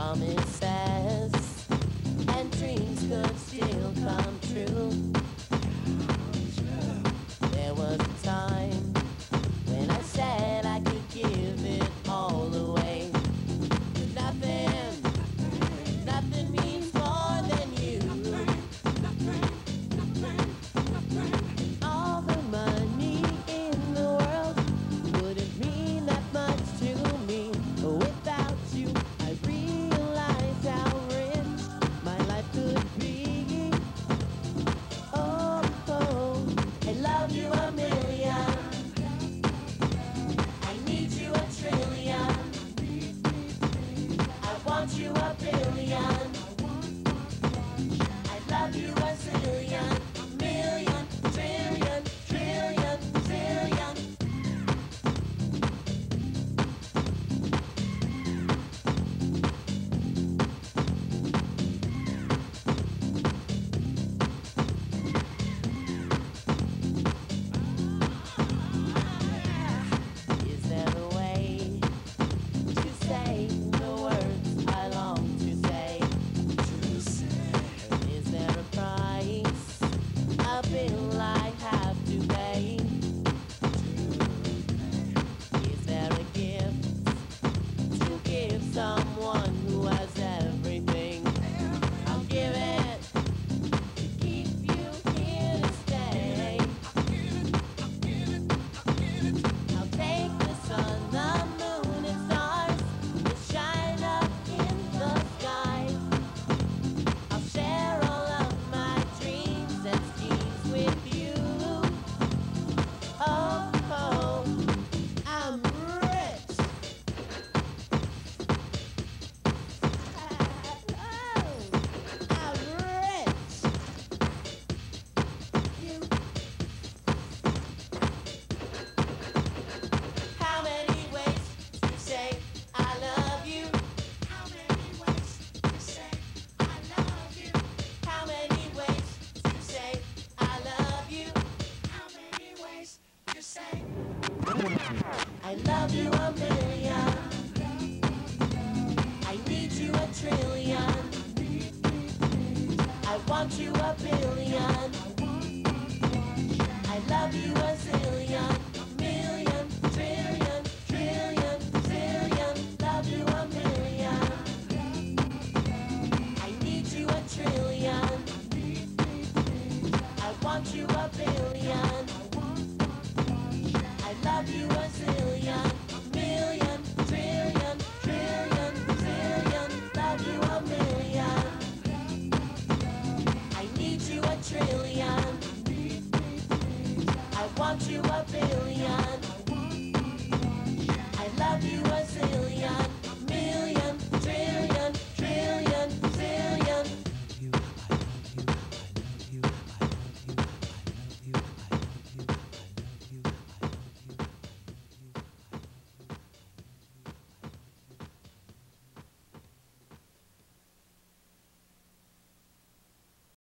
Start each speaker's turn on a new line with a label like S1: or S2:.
S1: promises and dreams could still come true. you up. I love you a million. I need you a trillion. I want you a billion. I love you a zillion. trillion. I want you a billion. you a billion.